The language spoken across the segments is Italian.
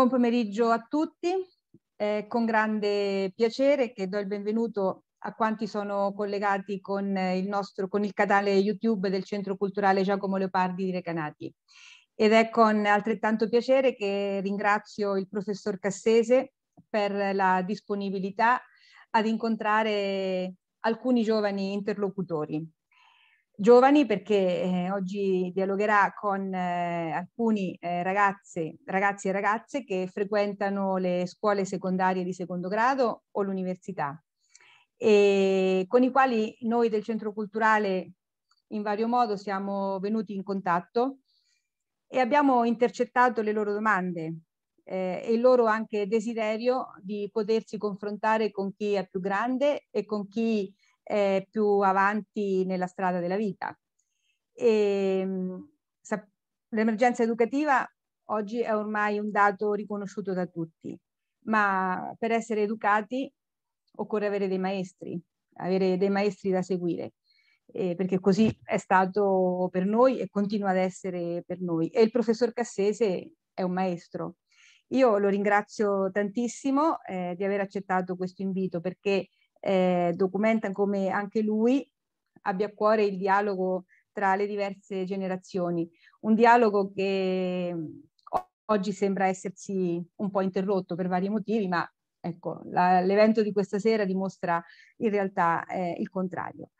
Buon pomeriggio a tutti, eh, con grande piacere che do il benvenuto a quanti sono collegati con il, nostro, con il canale YouTube del Centro Culturale Giacomo Leopardi di Recanati. Ed è con altrettanto piacere che ringrazio il professor Cassese per la disponibilità ad incontrare alcuni giovani interlocutori. Giovani perché eh, oggi dialogherà con eh, alcuni eh, ragazze, ragazzi e ragazze che frequentano le scuole secondarie di secondo grado o l'università e con i quali noi del Centro Culturale in vario modo siamo venuti in contatto e abbiamo intercettato le loro domande eh, e il loro anche desiderio di potersi confrontare con chi è più grande e con chi è più avanti nella strada della vita. l'emergenza educativa oggi è ormai un dato riconosciuto da tutti, ma per essere educati occorre avere dei maestri, avere dei maestri da seguire. Eh, perché così è stato per noi e continua ad essere per noi. E il professor Cassese è un maestro. Io lo ringrazio tantissimo eh, di aver accettato questo invito perché eh, documenta come anche lui abbia a cuore il dialogo tra le diverse generazioni, un dialogo che oggi sembra essersi un po' interrotto per vari motivi, ma ecco, la, l'evento di questa sera dimostra in realtà eh, il contrario.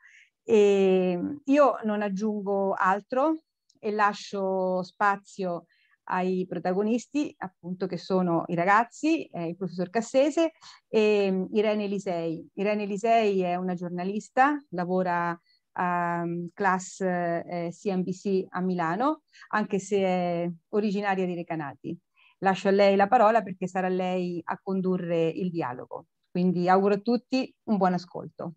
E io non aggiungo altro e lascio spazio ai protagonisti, appunto che sono i ragazzi, eh, il professor Cassese e um, Irene Elisei. Irene Elisei è una giornalista, lavora a um, class eh, CNBC a Milano, anche se è originaria di Recanati. Lascio a lei la parola perché sarà lei a condurre il dialogo. Quindi auguro a tutti un buon ascolto.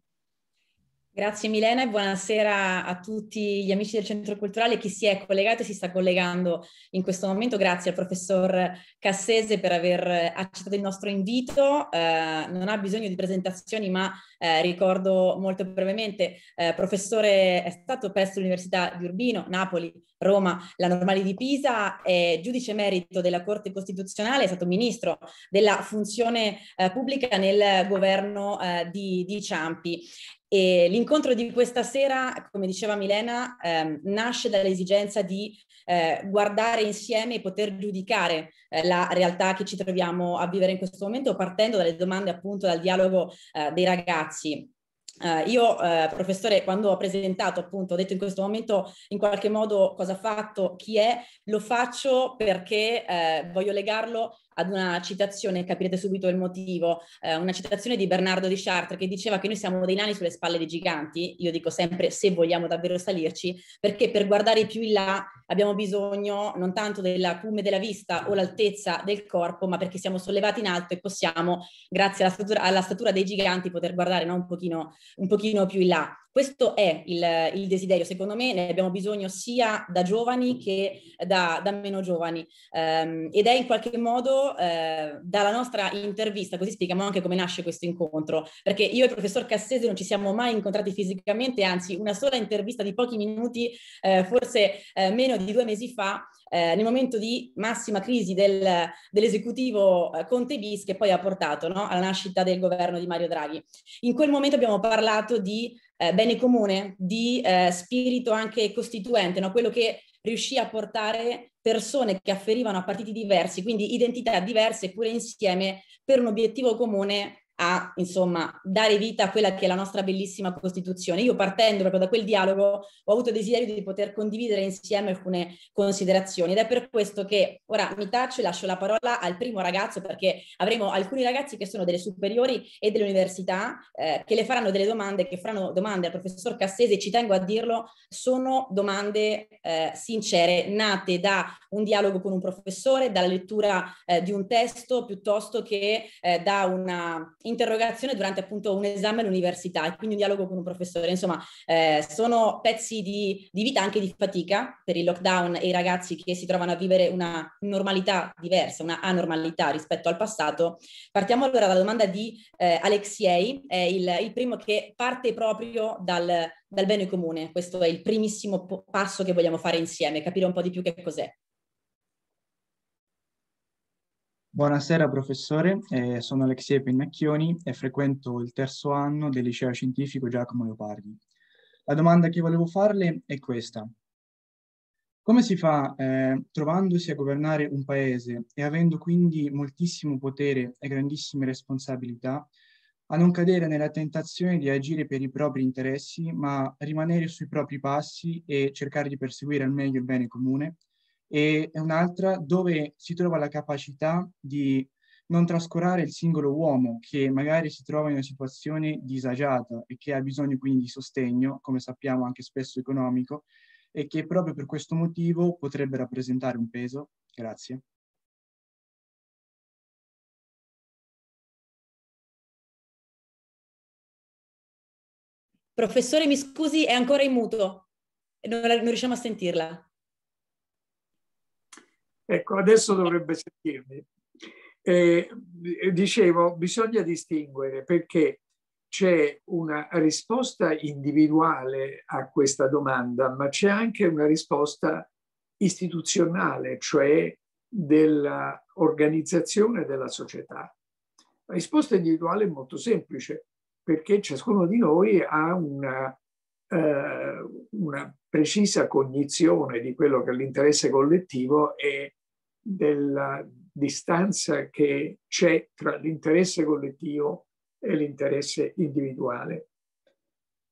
Grazie Milena e buonasera a tutti gli amici del Centro Culturale, chi si è collegato e si sta collegando in questo momento. Grazie al professor Cassese per aver accettato il nostro invito. Eh, non ha bisogno di presentazioni, ma eh, ricordo molto brevemente, eh, professore è stato presso l'Università di Urbino, Napoli, Roma, la Normale di Pisa, è giudice emerito della Corte Costituzionale, è stato ministro della funzione eh, pubblica nel governo eh, di, di Ciampi e l'incontro di questa sera, come diceva Milena, ehm, nasce dall'esigenza di eh, guardare insieme e poter giudicare eh, la realtà che ci troviamo a vivere in questo momento, partendo dalle domande appunto dal dialogo eh, dei ragazzi. Uh, io, uh, professore, quando ho presentato, appunto, ho detto in questo momento in qualche modo cosa ha fatto, chi è, lo faccio perché uh, voglio legarlo ad una citazione, capirete subito il motivo, eh, una citazione di Bernardo di Chartres che diceva che noi siamo dei nani sulle spalle dei giganti, io dico sempre se vogliamo davvero salirci, perché per guardare più in là abbiamo bisogno non tanto della cume della vista o l'altezza del corpo, ma perché siamo sollevati in alto e possiamo, grazie alla statura, alla statura dei giganti, poter guardare no, un, pochino, un pochino più in là. Questo è il, il, desiderio, secondo me ne abbiamo bisogno sia da giovani che da, da meno giovani. Um, ed è in qualche modo uh, dalla nostra intervista, così spieghiamo anche come nasce questo incontro, perché io e il professor Cassese non ci siamo mai incontrati fisicamente, anzi una sola intervista di pochi minuti, uh, forse uh, meno di due mesi fa, eh, nel momento di massima crisi del, dell'esecutivo eh, Conte bis che poi ha portato no, alla nascita del governo di Mario Draghi. In quel momento abbiamo parlato di eh, bene comune, di eh, spirito anche costituente, no? quello che riuscì a portare persone che afferivano a partiti diversi, quindi identità diverse, pure insieme per un obiettivo comune a insomma dare vita a quella che è la nostra bellissima Costituzione. Io partendo proprio da quel dialogo ho avuto desiderio di poter condividere insieme alcune considerazioni ed è per questo che ora mi taccio e lascio la parola al primo ragazzo perché avremo alcuni ragazzi che sono delle superiori e delle università eh, che le faranno delle domande, che faranno domande al professor Cassese, ci tengo a dirlo, sono domande eh, sincere, nate da un dialogo con un professore, dalla lettura eh, di un testo piuttosto che eh, da una interrogazione durante appunto un esame all'università e quindi un dialogo con un professore. Insomma, eh, sono pezzi di, di, vita, anche di fatica per il lockdown e i ragazzi che si trovano a vivere una normalità diversa, una anormalità rispetto al passato. Partiamo allora dalla domanda di eh, Alexiei, è il, il, primo che parte proprio dal, dal bene comune. Questo è il primissimo passo che vogliamo fare insieme, capire un po' di più che cos'è. Buonasera professore, eh, sono Alexei Pennacchioni e frequento il terzo anno del liceo scientifico Giacomo Leopardi. La domanda che volevo farle è questa. Come si fa, eh, trovandosi a governare un paese e avendo quindi moltissimo potere e grandissime responsabilità, a non cadere nella tentazione di agire per i propri interessi, ma rimanere sui propri passi e cercare di perseguire al meglio il bene comune? E un'altra dove si trova la capacità di non trascurare il singolo uomo che magari si trova in una situazione disagiata e che ha bisogno quindi di sostegno, come sappiamo anche spesso economico, e che proprio per questo motivo potrebbe rappresentare un peso? Grazie. Professore, mi scusi, è ancora in muto. Non, non riusciamo a sentirla. Ecco, adesso dovrebbe sentirmi. Eh, dicevo, bisogna distinguere perché c'è una risposta individuale a questa domanda, ma c'è anche una risposta istituzionale, cioè dell'organizzazione della società. La risposta individuale è molto semplice, perché ciascuno di noi ha una, eh, una precisa cognizione di quello che è l'interesse collettivo e della distanza che c'è tra l'interesse collettivo e l'interesse individuale.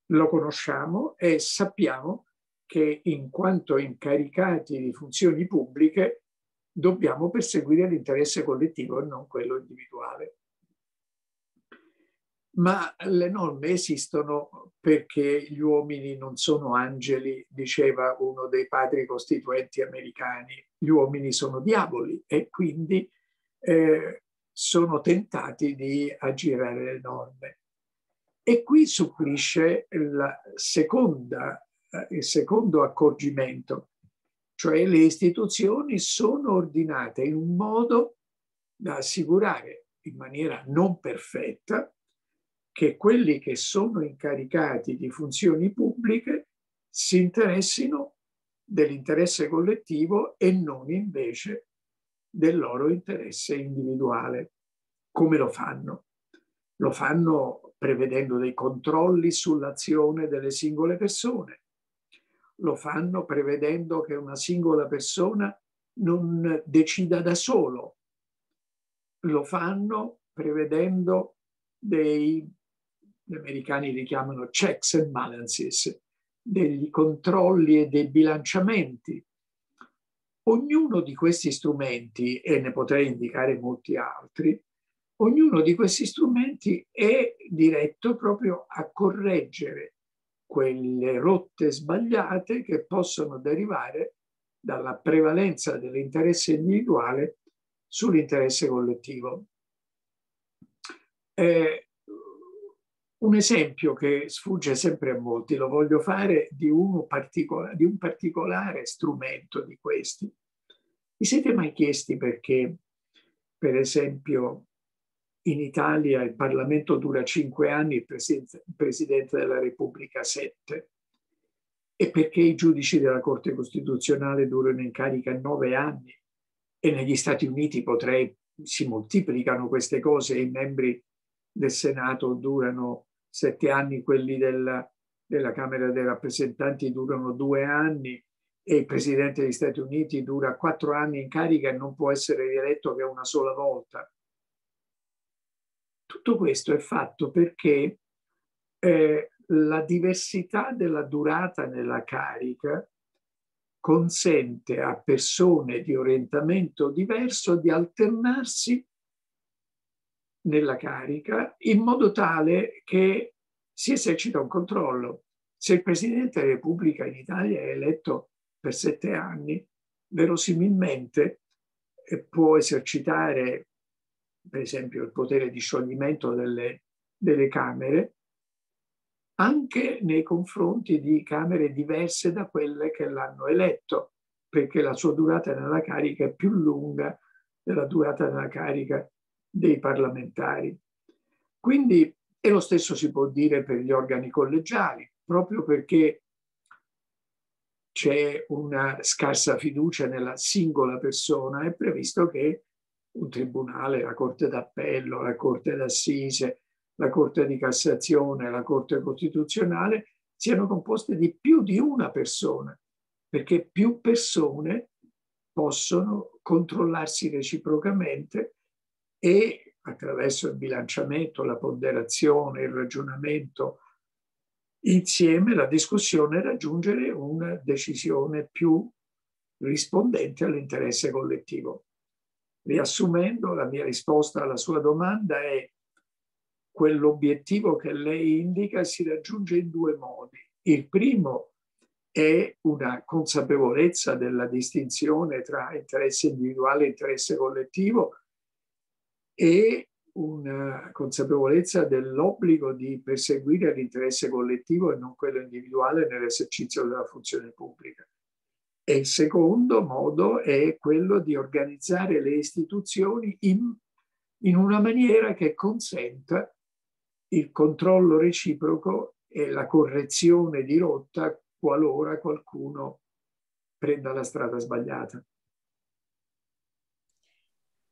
Lo conosciamo e sappiamo che in quanto incaricati di funzioni pubbliche dobbiamo perseguire l'interesse collettivo e non quello individuale. Ma le norme esistono perché gli uomini non sono angeli, diceva uno dei padri costituenti americani, gli uomini sono diavoli e quindi eh, sono tentati di aggirare le norme. E qui supplisce seconda, eh, il secondo accorgimento, cioè le istituzioni sono ordinate in un modo da assicurare in maniera non perfetta che quelli che sono incaricati di funzioni pubbliche si interessino dell'interesse collettivo e non invece del loro interesse individuale. Come lo fanno? Lo fanno prevedendo dei controlli sull'azione delle singole persone. Lo fanno prevedendo che una singola persona non decida da solo. Lo fanno prevedendo dei, gli americani li chiamano checks and balances, degli controlli e dei bilanciamenti Ognuno di questi strumenti, e ne potrei indicare molti altri, ognuno di questi strumenti è diretto proprio a correggere quelle rotte sbagliate che possono derivare dalla prevalenza dell'interesse individuale sull'interesse collettivo. Eh, un esempio che sfugge sempre a molti, lo voglio fare di, particola, di un particolare strumento di questi. Vi siete mai chiesti perché, per esempio, in Italia il Parlamento dura cinque anni, il Presidente, il Presidente della Repubblica sette? E perché i giudici della Corte Costituzionale durano in carica nove anni? E negli Stati Uniti potrei, si moltiplicano queste cose, i membri del Senato durano sette anni, quelli della, della Camera dei rappresentanti durano due anni e il Presidente degli Stati Uniti dura quattro anni in carica e non può essere rieletto che una sola volta. Tutto questo è fatto perché eh, la diversità della durata nella carica consente a persone di orientamento diverso di alternarsi nella carica in modo tale che si esercita un controllo. Se il Presidente della Repubblica in Italia è eletto per sette anni, verosimilmente eh, può esercitare, per esempio, il potere di scioglimento delle, delle Camere anche nei confronti di Camere diverse da quelle che l'hanno eletto, perché la sua durata nella carica è più lunga della durata nella carica dei parlamentari. Quindi, e lo stesso si può dire per gli organi collegiali, proprio perché c'è una scarsa fiducia nella singola persona, è previsto che un tribunale, la Corte d'Appello, la Corte d'Assise, la Corte di Cassazione, la Corte Costituzionale, siano composte di più di una persona, perché più persone possono controllarsi reciprocamente e attraverso il bilanciamento, la ponderazione, il ragionamento, insieme la discussione raggiungere una decisione più rispondente all'interesse collettivo. Riassumendo, la mia risposta alla sua domanda è quell'obiettivo che lei indica si raggiunge in due modi. Il primo è una consapevolezza della distinzione tra interesse individuale e interesse collettivo e una consapevolezza dell'obbligo di perseguire l'interesse collettivo e non quello individuale nell'esercizio della funzione pubblica. E il secondo modo è quello di organizzare le istituzioni in, in una maniera che consenta il controllo reciproco e la correzione di rotta qualora qualcuno prenda la strada sbagliata.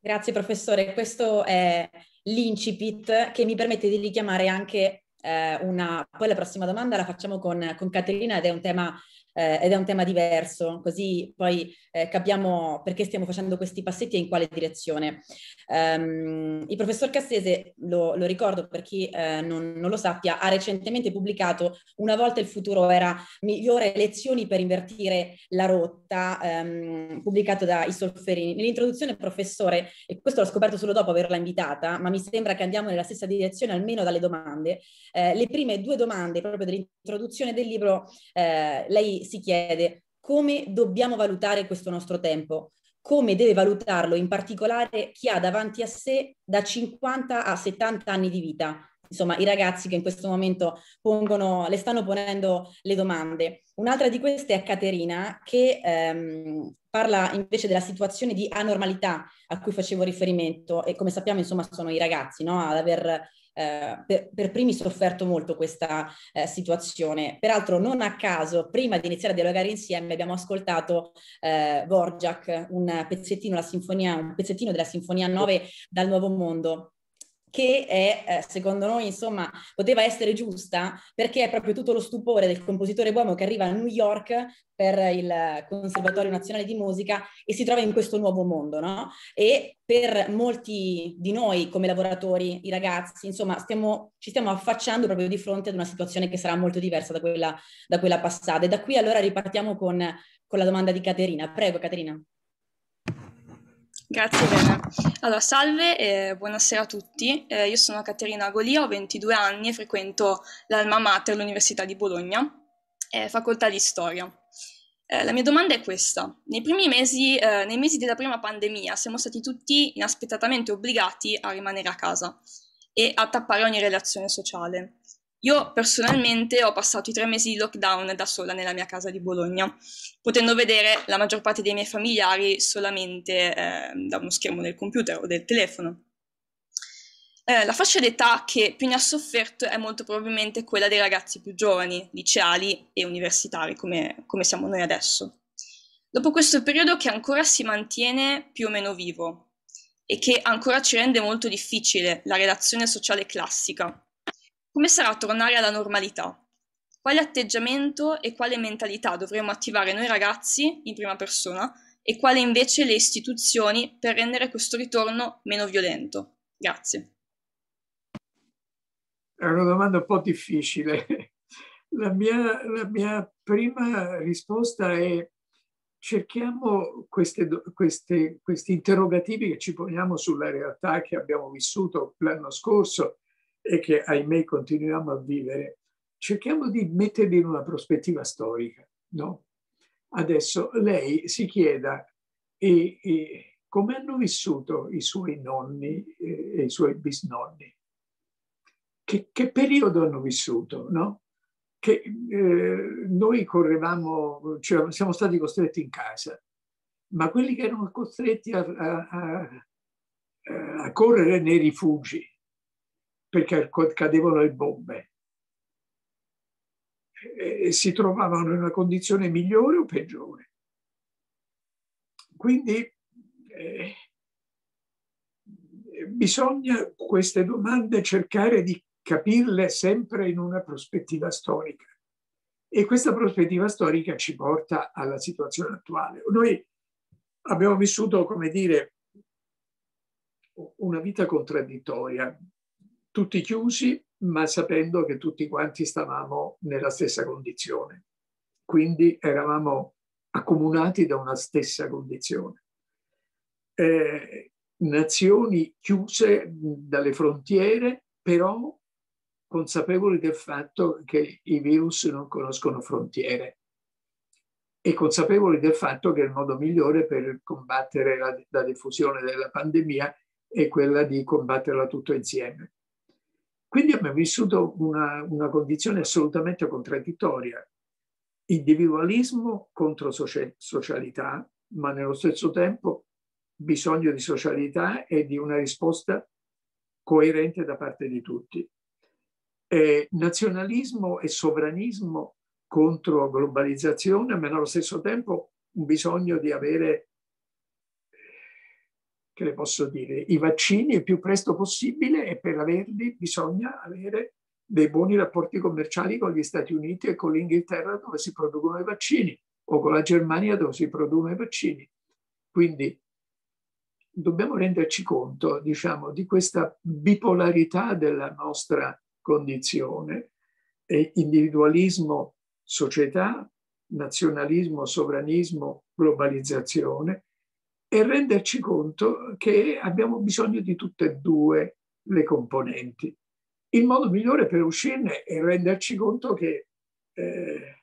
Grazie professore, questo è l'incipit che mi permette di richiamare anche eh, una... Poi la prossima domanda la facciamo con, con Caterina ed è un tema eh, ed è un tema diverso, così poi eh, capiamo perché stiamo facendo questi passetti e in quale direzione. Um, il professor Cassese, lo, lo ricordo per chi eh, non, non, lo sappia, ha recentemente pubblicato Una volta il futuro era migliore, lezioni per invertire la rotta, um, pubblicato da Isolferini. Nell'introduzione, professore, e questo l'ho scoperto solo dopo averla invitata, ma mi sembra che andiamo nella stessa direzione almeno dalle domande, eh, le prime due domande proprio dell'introduzione del libro, eh, si chiede come dobbiamo valutare questo nostro tempo, come deve valutarlo in particolare chi ha davanti a sé da 50 a 70 anni di vita, insomma i ragazzi che in questo momento pongono, le stanno ponendo le domande. Un'altra di queste è Caterina che ehm, parla invece della situazione di anormalità a cui facevo riferimento e come sappiamo insomma sono i ragazzi no? ad aver eh, per, per, primi sofferto molto questa eh, situazione. Peraltro non a caso, prima di iniziare a dialogare insieme, abbiamo ascoltato eh, Borjak, un pezzettino, sinfonia, un pezzettino della Sinfonia 9 dal Nuovo Mondo che è, eh, secondo noi, insomma, poteva essere giusta perché è proprio tutto lo stupore del compositore uomo che arriva a New York per il Conservatorio Nazionale di Musica e si trova in questo nuovo mondo, no? E per molti di noi come lavoratori, i ragazzi, insomma, stiamo, ci stiamo affacciando proprio di fronte ad una situazione che sarà molto diversa da quella, da quella passata. E da qui allora ripartiamo con, con la domanda di Caterina. Prego, Caterina. Grazie bene. Allora, salve e buonasera a tutti. Eh, io sono Caterina Golia, ho 22 anni e frequento l'Alma Mater, l'Università di Bologna, eh, facoltà di storia. Eh, la mia domanda è questa. Nei primi mesi, eh, nei mesi della prima pandemia, siamo stati tutti inaspettatamente obbligati a rimanere a casa e a tappare ogni relazione sociale. Io personalmente ho passato i tre mesi di lockdown da sola nella mia casa di Bologna, potendo vedere la maggior parte dei miei familiari solamente eh, da uno schermo del computer o del telefono. Eh, la fascia d'età che più ne ha sofferto è molto probabilmente quella dei ragazzi più giovani, liceali e universitari, come, come siamo noi adesso. Dopo questo periodo che ancora si mantiene più o meno vivo e che ancora ci rende molto difficile la relazione sociale classica, come sarà tornare alla normalità? Quale atteggiamento e quale mentalità dovremmo attivare noi ragazzi in prima persona e quale invece le istituzioni per rendere questo ritorno meno violento? Grazie. È una domanda un po' difficile. La mia, la mia prima risposta è cerchiamo queste, queste, questi interrogativi che ci poniamo sulla realtà che abbiamo vissuto l'anno scorso e che ahimè continuiamo a vivere, cerchiamo di metterli in una prospettiva storica. No? Adesso lei si chieda e, e come hanno vissuto i suoi nonni e i suoi bisnonni? Che, che periodo hanno vissuto? No? Che eh, noi correvamo, cioè siamo stati costretti in casa, ma quelli che erano costretti a, a, a, a correre nei rifugi, perché cadevano le bombe. E si trovavano in una condizione migliore o peggiore. Quindi eh, bisogna queste domande cercare di capirle sempre in una prospettiva storica. E questa prospettiva storica ci porta alla situazione attuale. Noi abbiamo vissuto, come dire, una vita contraddittoria, tutti chiusi, ma sapendo che tutti quanti stavamo nella stessa condizione. Quindi eravamo accomunati da una stessa condizione. Eh, nazioni chiuse dalle frontiere, però consapevoli del fatto che i virus non conoscono frontiere e consapevoli del fatto che il modo migliore per combattere la, la diffusione della pandemia è quella di combatterla tutto insieme. Quindi abbiamo vissuto una, una condizione assolutamente contraddittoria. Individualismo contro socialità, ma nello stesso tempo bisogno di socialità e di una risposta coerente da parte di tutti. Eh, nazionalismo e sovranismo contro globalizzazione, ma nello stesso tempo un bisogno di avere, che le posso dire, i vaccini il più presto possibile e per averli bisogna avere dei buoni rapporti commerciali con gli Stati Uniti e con l'Inghilterra dove si producono i vaccini o con la Germania dove si producono i vaccini. Quindi dobbiamo renderci conto, diciamo, di questa bipolarità della nostra condizione, e individualismo, società, nazionalismo, sovranismo, globalizzazione, e renderci conto che abbiamo bisogno di tutte e due le componenti. Il modo migliore per uscirne è renderci conto che eh,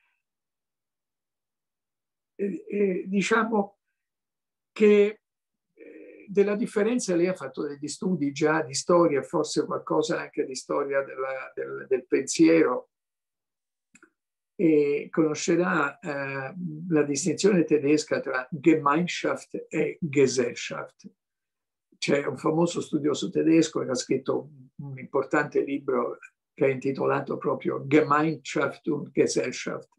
eh, diciamo che della differenza lei ha fatto degli studi già di storia, forse qualcosa anche di storia della, del, del, pensiero e conoscerà eh, la distinzione tedesca tra Gemeinschaft e Gesellschaft. C'è un famoso studioso tedesco che ha scritto un importante libro che è intitolato proprio Gemeinschaft und Gesellschaft.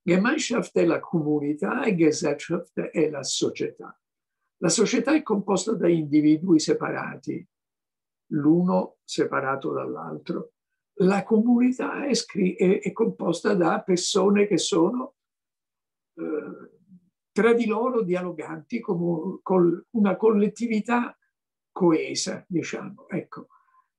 Gemeinschaft è la comunità e Gesellschaft è la società. La società è composta da individui separati, l'uno separato dall'altro. La comunità è, scri- è, è composta da persone che sono eh, tra di loro dialoganti come, con una collettività coesa, diciamo. Ecco.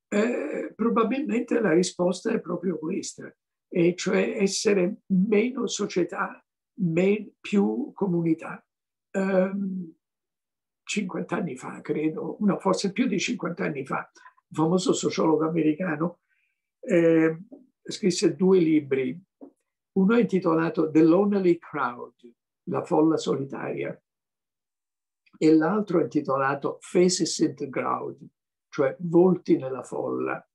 Eh, probabilmente la risposta è proprio questa, e cioè essere meno società, men- più comunità. Um, 50 anni fa, credo, no, forse più di 50 anni fa, un famoso sociologo americano, eh, scrisse due libri. Uno è intitolato The Lonely Crowd, la folla solitaria, e l'altro è intitolato Faces in the Crowd, cioè volti nella folla.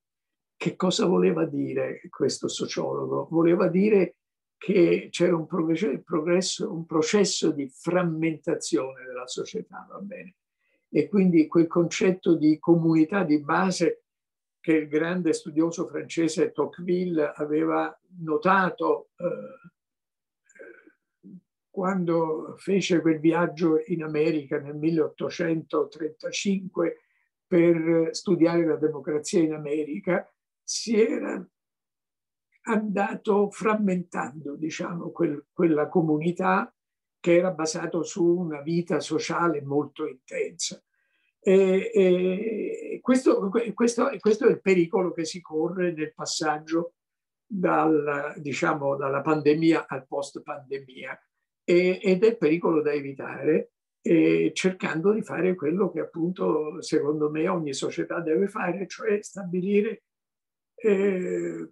Che cosa voleva dire questo sociologo? Voleva dire che c'era un un processo di frammentazione della società, va bene? E quindi quel concetto di comunità di base che il grande studioso francese Tocqueville aveva notato eh, quando fece quel viaggio in America nel 1835 per studiare la democrazia in America, si era andato frammentando, diciamo, quel, quella comunità che era basata su una vita sociale molto intensa. E, e questo, questo, questo, è il pericolo che si corre nel passaggio dal, diciamo, dalla pandemia al post-pandemia. Ed è il pericolo da evitare cercando di fare quello che appunto secondo me ogni società deve fare, cioè stabilire eh,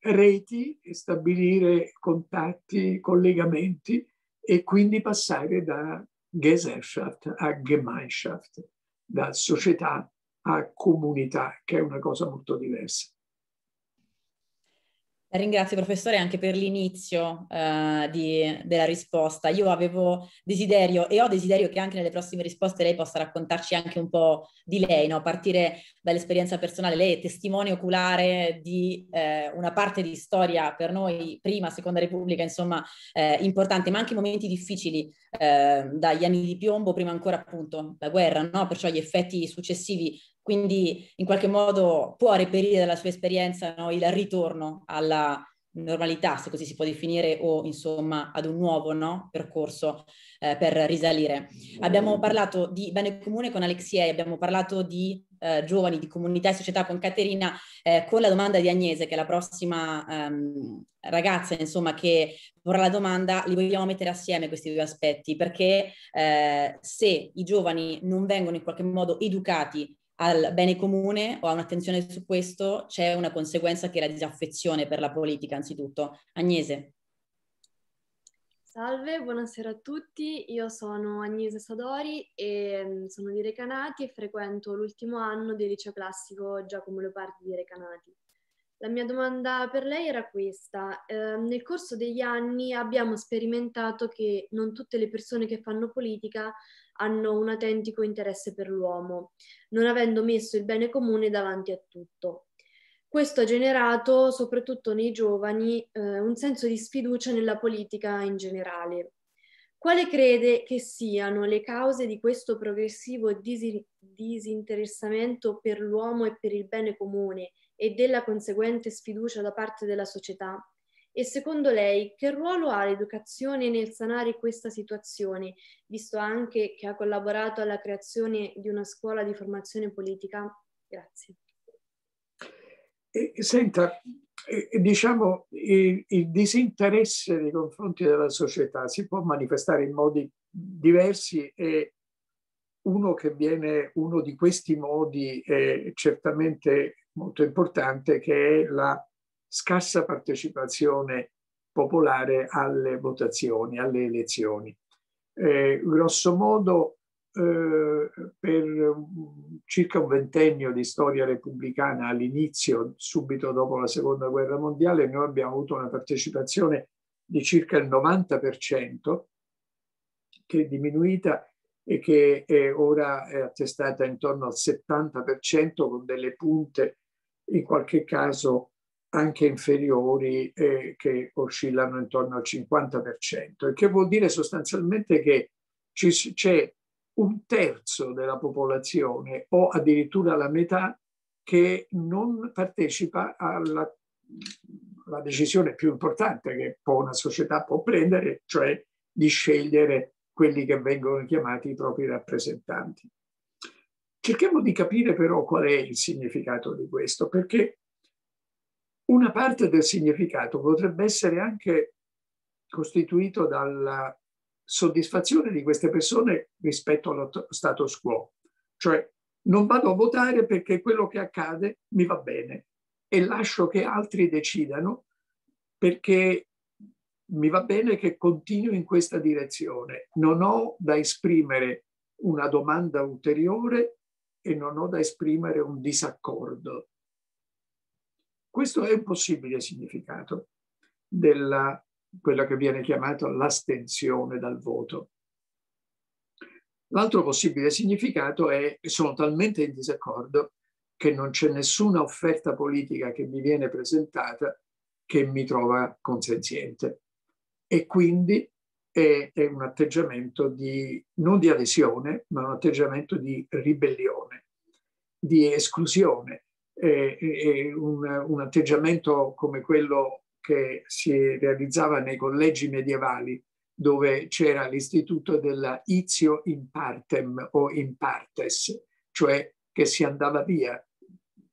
reti, stabilire contatti, collegamenti e quindi passare da Gesellschaft a Gemeinschaft, da società a comunità, che è una cosa molto diversa. Ringrazio professore anche per l'inizio uh, di, della risposta. Io avevo desiderio e ho desiderio che anche nelle prossime risposte lei possa raccontarci anche un po' di lei, no? partire dall'esperienza personale. Lei è testimone oculare di eh, una parte di storia per noi, prima, seconda Repubblica, insomma, eh, importante, ma anche momenti difficili eh, dagli anni di piombo, prima ancora appunto la guerra, no? perciò gli effetti successivi quindi in qualche modo può reperire dalla sua esperienza no, il ritorno alla normalità, se così si può definire, o insomma ad un nuovo no, percorso eh, per risalire. Abbiamo parlato di bene comune con Alexei, abbiamo parlato di eh, giovani, di comunità e società con Caterina, eh, con la domanda di Agnese, che è la prossima ehm, ragazza, insomma, che porrà la domanda, li vogliamo mettere assieme questi due aspetti, perché eh, se i giovani non vengono in qualche modo educati al bene comune o a un'attenzione su questo, c'è una conseguenza che è la disaffezione per la politica, anzitutto. Agnese. Salve, buonasera a tutti. Io sono Agnese Sadori e mm, sono di Recanati e frequento l'ultimo anno del liceo classico Giacomo Leopardi di Recanati. La mia domanda per lei era questa. Eh, nel corso degli anni abbiamo sperimentato che non tutte le persone che fanno politica hanno un autentico interesse per l'uomo, non avendo messo il bene comune davanti a tutto. Questo ha generato, soprattutto nei giovani, eh, un senso di sfiducia nella politica in generale. Quale crede che siano le cause di questo progressivo dis- disinteressamento per l'uomo e per il bene comune e della conseguente sfiducia da parte della società? E secondo lei che ruolo ha l'educazione nel sanare questa situazione, visto anche che ha collaborato alla creazione di una scuola di formazione politica? Grazie. Senta, diciamo, il, il, disinteresse nei confronti della società si può manifestare in modi diversi e uno che viene, uno di questi modi è certamente molto importante, che è la scarsa partecipazione popolare alle votazioni, alle elezioni. Eh, grosso modo, eh, per circa un ventennio di storia repubblicana all'inizio, subito dopo la seconda guerra mondiale, noi abbiamo avuto una partecipazione di circa il 90%, che è diminuita e che è ora è attestata intorno al 70% con delle punte in qualche caso anche inferiori eh, che oscillano intorno al 50%, il che vuol dire sostanzialmente che c'è un terzo della popolazione o addirittura la metà che non partecipa alla, alla decisione più importante che una società può prendere, cioè di scegliere quelli che vengono chiamati i propri rappresentanti. Cerchiamo di capire però qual è il significato di questo, perché una parte del significato potrebbe essere anche costituito dalla soddisfazione di queste persone rispetto allo status quo, cioè non vado a votare perché quello che accade mi va bene e lascio che altri decidano perché mi va bene che continuo in questa direzione. Non ho da esprimere una domanda ulteriore e non ho da esprimere un disaccordo. Questo è un possibile significato della quella che viene chiamata l'astensione dal voto. L'altro possibile significato è che sono talmente in disaccordo che non c'è nessuna offerta politica che mi viene presentata che mi trova consenziente. E quindi è, è un atteggiamento di, non di adesione, ma un atteggiamento di ribellione, di esclusione, è, è un, un, atteggiamento come quello che si realizzava nei collegi medievali, dove c'era l'istituto della izio in partem o in partes, cioè che si andava via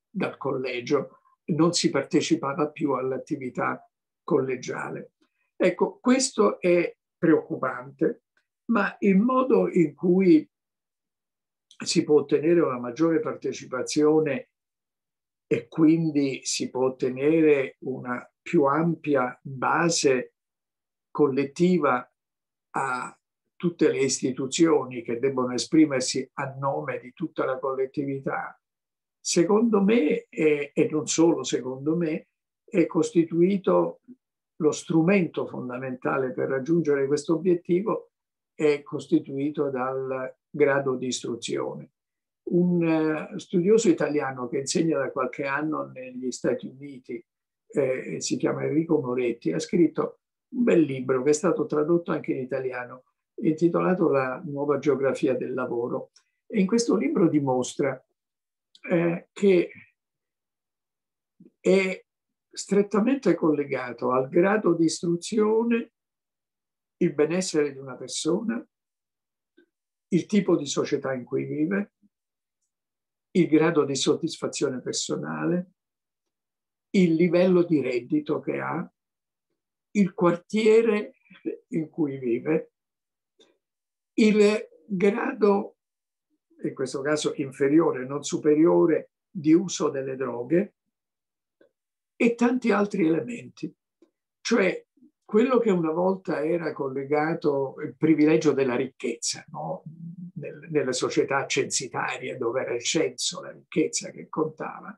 dal collegio, non si partecipava più all'attività collegiale. Ecco, questo è preoccupante, ma il modo in cui si può ottenere una maggiore partecipazione e quindi si può ottenere una più ampia base collettiva a tutte le istituzioni che debbono esprimersi a nome di tutta la collettività, secondo me, e, e non solo secondo me, è costituito lo strumento fondamentale per raggiungere questo obiettivo è costituito dal grado di istruzione. Un uh, studioso italiano che insegna da qualche anno negli Stati Uniti, eh, si chiama Enrico Moretti, ha scritto un bel libro che è stato tradotto anche in italiano, intitolato La nuova geografia del lavoro. E in questo libro dimostra eh, che è strettamente collegato al grado di istruzione il benessere di una persona, il tipo di società in cui vive, il grado di soddisfazione personale, il livello di reddito che ha, il quartiere in cui vive, il grado, in questo caso inferiore, non superiore, di uso delle droghe e tanti altri elementi. Cioè quello che una volta era collegato al privilegio della ricchezza, no? Nel, nelle società censitarie dove era il censo, la ricchezza che contava,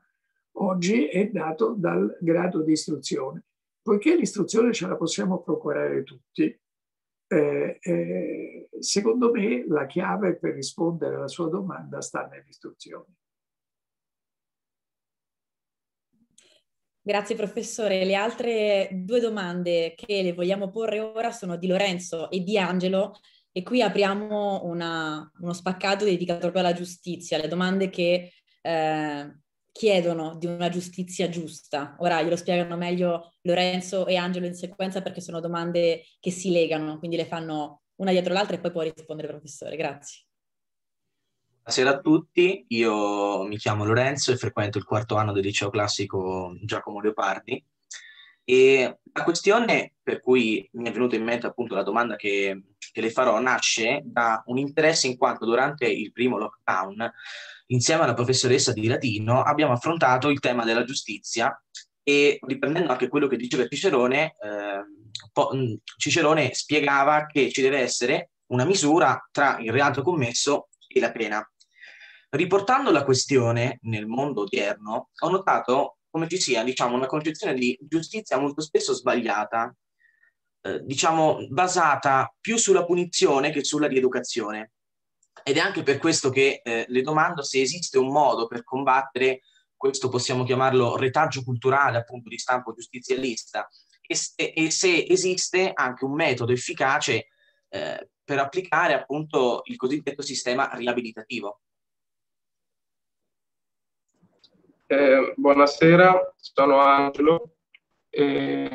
oggi è dato dal grado di istruzione. Poiché l'istruzione ce la possiamo procurare tutti, eh, eh, secondo me la chiave per rispondere alla sua domanda sta nell'istruzione. Grazie professore. Le altre due domande che le vogliamo porre ora sono di Lorenzo e di Angelo e qui apriamo una, uno spaccato dedicato proprio alla giustizia, le domande che eh, chiedono di una giustizia giusta. Ora glielo spiegano meglio Lorenzo e Angelo in sequenza perché sono domande che si legano, quindi le fanno una dietro l'altra e poi può rispondere il professore. Grazie. Buonasera a tutti, io mi chiamo Lorenzo e frequento il quarto anno del liceo classico Giacomo Leopardi e la questione per cui mi è venuta in mente appunto la domanda che, che le farò nasce da un interesse in quanto durante il primo lockdown insieme alla professoressa di latino abbiamo affrontato il tema della giustizia e riprendendo anche quello che diceva Cicerone, eh, Cicerone spiegava che ci deve essere una misura tra il reato commesso e la pena. Riportando la questione nel mondo odierno, ho notato come ci sia, diciamo, una concezione di giustizia molto spesso sbagliata, eh, diciamo, basata più sulla punizione che sulla rieducazione. Ed è anche per questo che eh, le domando se esiste un modo per combattere questo possiamo chiamarlo retaggio culturale, appunto, di stampo giustizialista, e se, e se esiste anche un metodo efficace eh, per applicare appunto il cosiddetto sistema riabilitativo. Eh, buonasera, sono Angelo, e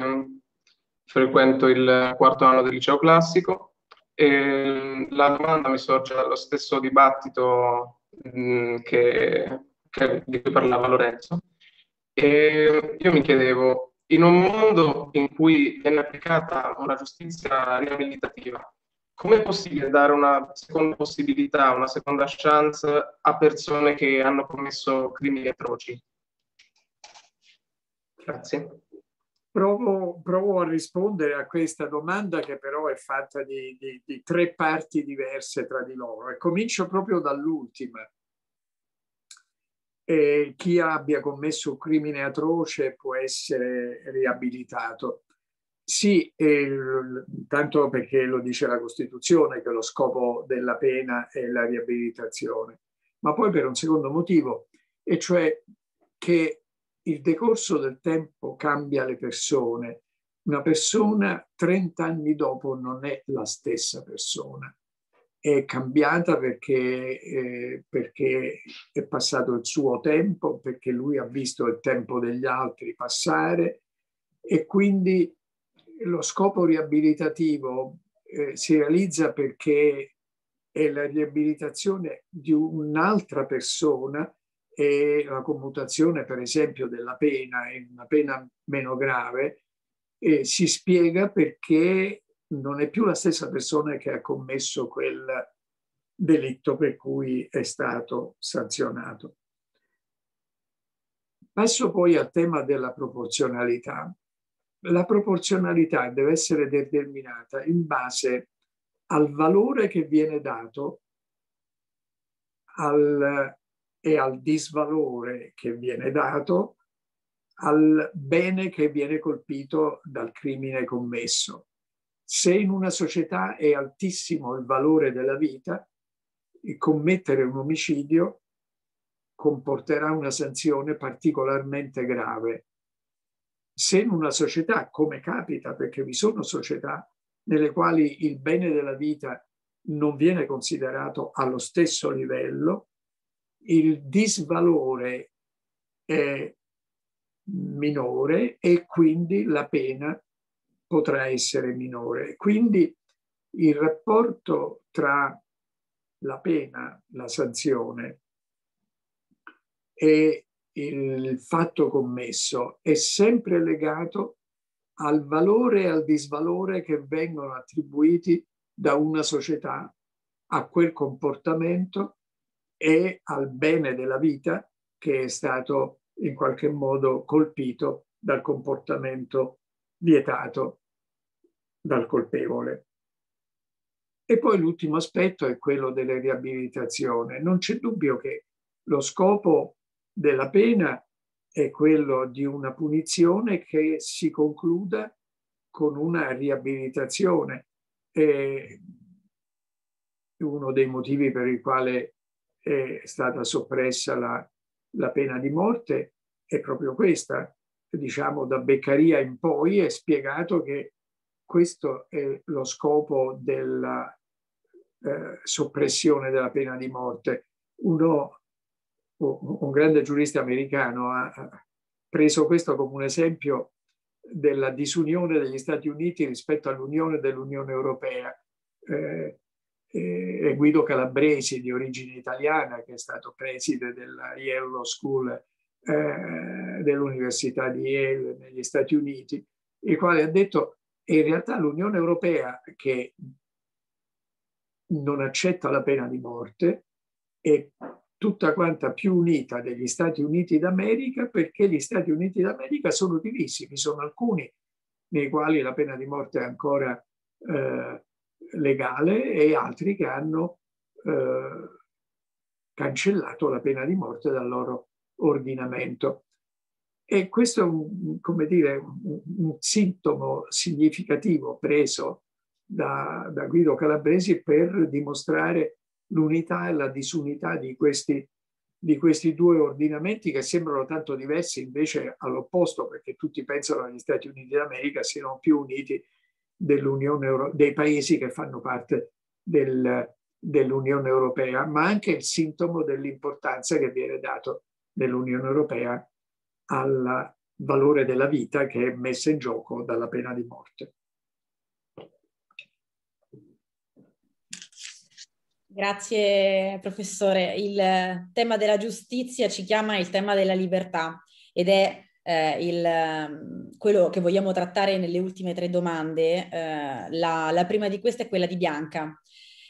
frequento il quarto anno del liceo classico e la domanda mi sorge dallo stesso dibattito mh, mm, che, che, di cui parlava Lorenzo. E io mi chiedevo, in un mondo in cui viene applicata una giustizia riabilitativa, come è possibile dare una seconda possibilità, una seconda chance a persone che hanno commesso crimini atroci? Grazie. Provo, provo, a rispondere a questa domanda che però è fatta di, di, di tre parti diverse tra di loro e comincio proprio dall'ultima. Chi abbia commesso un crimine atroce può essere riabilitato. Sì, eh, tanto perché lo dice la Costituzione che lo scopo della pena è la riabilitazione, ma poi per un secondo motivo, e cioè che il decorso del tempo cambia le persone. Una persona 30 anni dopo non è la stessa persona, è cambiata perché, eh, perché è passato il suo tempo, perché lui ha visto il tempo degli altri passare e quindi lo scopo riabilitativo eh, si realizza perché è la riabilitazione di un'altra persona e la commutazione, per esempio, della pena in una pena meno grave, eh, si spiega perché non è più la stessa persona che ha commesso quel delitto per cui è stato sanzionato. Passo poi al tema della proporzionalità la proporzionalità deve essere determinata in base al valore che viene dato al, e al disvalore che viene dato al bene che viene colpito dal crimine commesso. Se in una società è altissimo il valore della vita, commettere un omicidio comporterà una sanzione particolarmente grave. Se in una società, come capita, perché vi sono società nelle quali il bene della vita non viene considerato allo stesso livello, il disvalore è minore e quindi la pena potrà essere minore. Quindi il rapporto tra la pena, la sanzione e il fatto commesso è sempre legato al valore e al disvalore che vengono attribuiti da una società a quel comportamento e al bene della vita che è stato in qualche modo colpito dal comportamento vietato dal colpevole. E poi l'ultimo aspetto è quello della riabilitazione. Non c'è dubbio che lo scopo della pena è quello di una punizione che si concluda con una riabilitazione. E uno dei motivi per il quale è stata soppressa la, la pena di morte è proprio questa. Diciamo da Beccaria in poi è spiegato che questo è lo scopo della eh, soppressione della pena di morte. Uno un grande giurista americano ha preso questo come un esempio della disunione degli Stati Uniti rispetto all'unione dell'Unione Europea. Eh, eh, Guido Calabresi, di origine italiana, che è stato preside della Yale School eh, dell'Università di Yale negli Stati Uniti, il quale ha detto che in realtà l'Unione Europea, che non accetta la pena di morte, è tutta quanta più unita degli Stati Uniti d'America perché gli Stati Uniti d'America sono divisi, vi sono alcuni nei quali la pena di morte è ancora eh, legale e altri che hanno eh, cancellato la pena di morte dal loro ordinamento. E questo è un, come dire, un, un sintomo significativo preso da, da Guido Calabresi per dimostrare l'unità e la disunità di questi, di questi due ordinamenti che sembrano tanto diversi, invece all'opposto, perché tutti pensano che gli Stati Uniti d'America siano più uniti dell'Unione Euro- dei paesi che fanno parte del, dell'Unione Europea, ma anche il sintomo dell'importanza che viene dato dell'Unione Europea al valore della vita che è messa in gioco dalla pena di morte. Grazie professore. Il tema della giustizia ci chiama il tema della libertà ed è eh, il, quello che vogliamo trattare nelle ultime tre domande. Eh, la, la, prima di queste è quella di Bianca.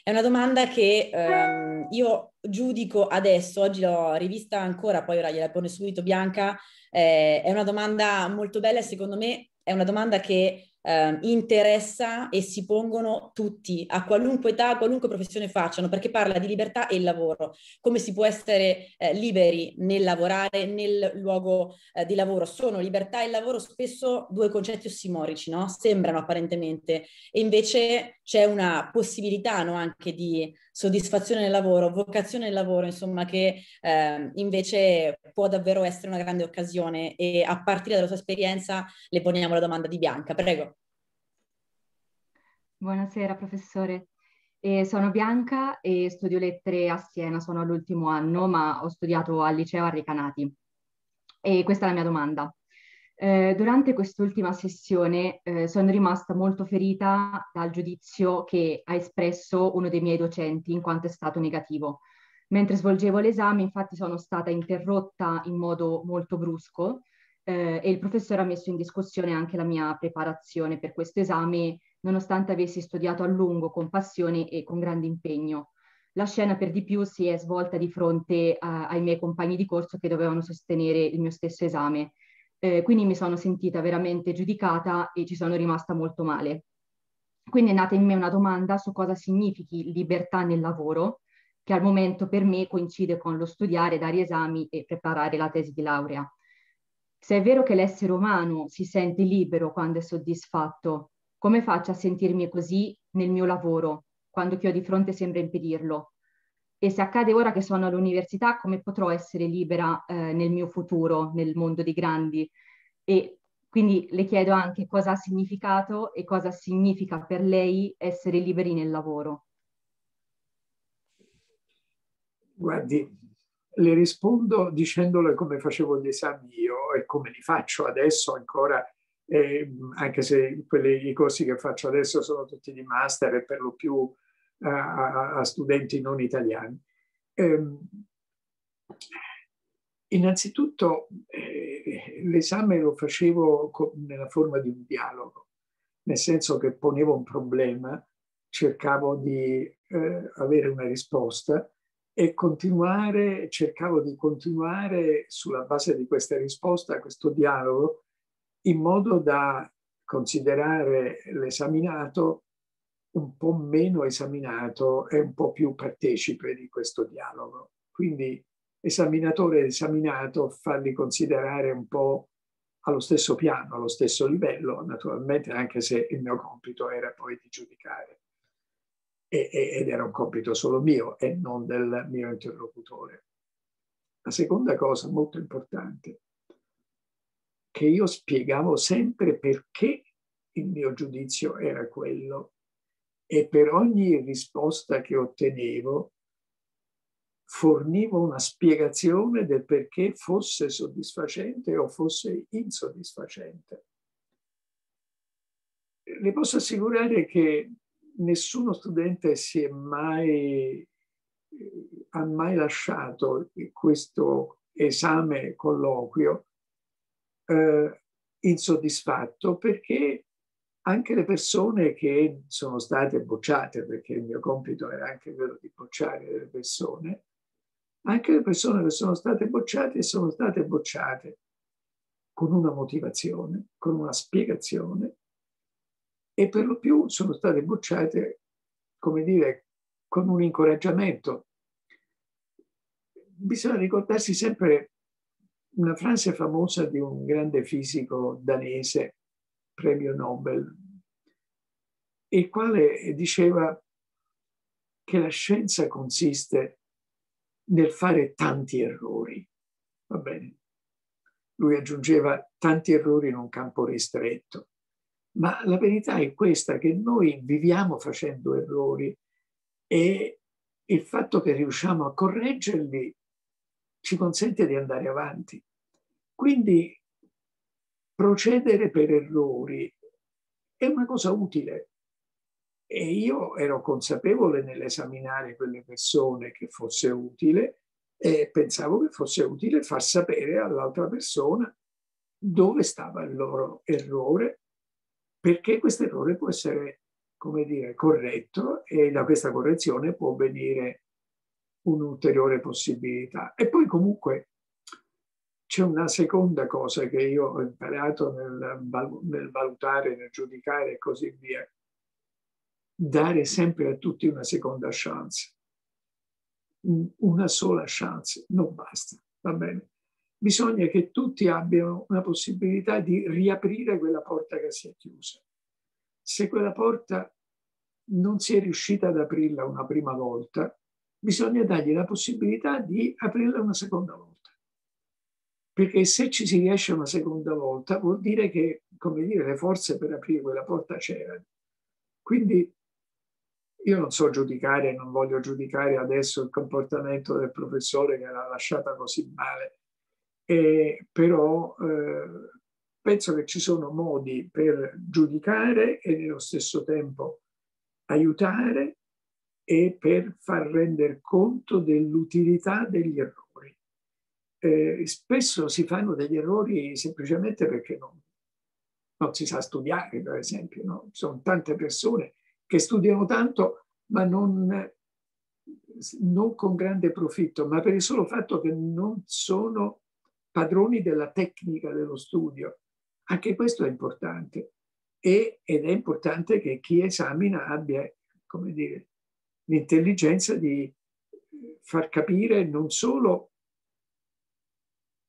È una domanda che ehm, io giudico adesso, oggi l'ho rivista ancora, poi ora gliela pone subito Bianca. Eh, è una domanda molto bella e secondo me è una domanda che eh, interessa e si pongono tutti, a qualunque età, a qualunque professione facciano, perché parla di libertà e lavoro, come si può essere eh, liberi nel lavorare, nel luogo eh, di lavoro. Sono libertà e lavoro spesso due concetti ossimorici, no? Sembrano apparentemente, e invece c'è una possibilità no, anche di soddisfazione nel lavoro, vocazione nel lavoro, insomma, che eh, invece può davvero essere una grande occasione e a partire dalla sua esperienza le poniamo la domanda di Bianca. Prego. Buonasera professore. Eh, sono Bianca e studio lettere a Siena, sono all'ultimo anno, ma ho studiato al liceo a Recanati. E questa è la mia domanda. Eh, durante quest'ultima sessione eh, sono rimasta molto ferita dal giudizio che ha espresso uno dei miei docenti in quanto è stato negativo. Mentre svolgevo l'esame, infatti, sono stata interrotta in modo molto brusco eh, e il professore ha messo in discussione anche la mia preparazione per questo esame nonostante avessi studiato a lungo, con passione e con grande impegno. La scena per di più si è svolta di fronte a, ai miei compagni di corso che dovevano sostenere il mio stesso esame. Eh, quindi mi sono sentita veramente giudicata e ci sono rimasta molto male. Quindi è nata in me una domanda su cosa significhi libertà nel lavoro, che al momento per me coincide con lo studiare, dare esami e preparare la tesi di laurea. Se è vero che l'essere umano si sente libero quando è soddisfatto, come faccio a sentirmi così nel mio lavoro, quando chi ho di fronte sembra impedirlo? E se accade ora che sono all'università, come potrò essere libera eh, nel mio futuro, nel mondo dei grandi? E quindi le chiedo anche cosa ha significato e cosa significa per lei essere liberi nel lavoro. Guardi, le rispondo dicendole come facevo gli esami io e come li faccio adesso ancora, eh, anche se quelli, i corsi che faccio adesso sono tutti di master e per lo più a, a studenti non italiani. Eh, innanzitutto eh, l'esame lo facevo nella forma di un dialogo, nel senso che ponevo un problema, cercavo di eh, avere una risposta e continuare, cercavo di continuare sulla base di questa risposta, questo dialogo, in modo da considerare l'esaminato un po' meno esaminato e un po' più partecipe di questo dialogo. Quindi esaminatore e esaminato farli considerare un po' allo stesso piano, allo stesso livello, naturalmente anche se il mio compito era poi di giudicare ed era un compito solo mio e non del mio interlocutore. La seconda cosa molto importante, che io spiegavo sempre perché il mio giudizio era quello e per ogni risposta che ottenevo fornivo una spiegazione del perché fosse soddisfacente o fosse insoddisfacente. Le posso assicurare che nessuno studente si è mai, ha mai lasciato questo esame colloquio eh, insoddisfatto perché anche le persone che sono state bocciate, perché il mio compito era anche quello di bocciare le persone, anche le persone che sono state bocciate sono state bocciate con una motivazione, con una spiegazione e per lo più sono state bocciate, come dire, con un incoraggiamento. Bisogna ricordarsi sempre una frase famosa di un grande fisico danese, premio Nobel, il quale diceva che la scienza consiste nel fare tanti errori. Va bene. Lui aggiungeva tanti errori in un campo ristretto. Ma la verità è questa, che noi viviamo facendo errori e il fatto che riusciamo a correggerli ci consente di andare avanti. Quindi procedere per errori è una cosa utile. E io ero consapevole nell'esaminare quelle persone che fosse utile e pensavo che fosse utile far sapere all'altra persona dove stava il loro errore perché questo errore può essere, come dire, corretto e da questa correzione può venire un'ulteriore possibilità. E poi comunque c'è una seconda cosa che io ho imparato nel, nel valutare, nel giudicare e così via. Dare sempre a tutti una seconda chance. Una sola chance, non basta, va bene? bisogna che tutti abbiano una possibilità di riaprire quella porta che si è chiusa. Se quella porta non si è riuscita ad aprirla una prima volta, bisogna dargli la possibilità di aprirla una seconda volta. Perché se ci si riesce una seconda volta vuol dire che, come dire, le forze per aprire quella porta c'erano. Quindi io non so giudicare, non voglio giudicare adesso il comportamento del professore che l'ha lasciata così male eh, però eh, penso che ci sono modi per giudicare e nello stesso tempo aiutare e per far rendere conto dell'utilità degli errori. Eh, spesso si fanno degli errori semplicemente perché non, non si sa studiare, per esempio. No? Ci sono tante persone che studiano tanto ma non, non con grande profitto, ma per il solo fatto che non sono padroni della tecnica dello studio. Anche questo è importante e, ed è importante che chi esamina abbia, come dire, l'intelligenza di far capire non solo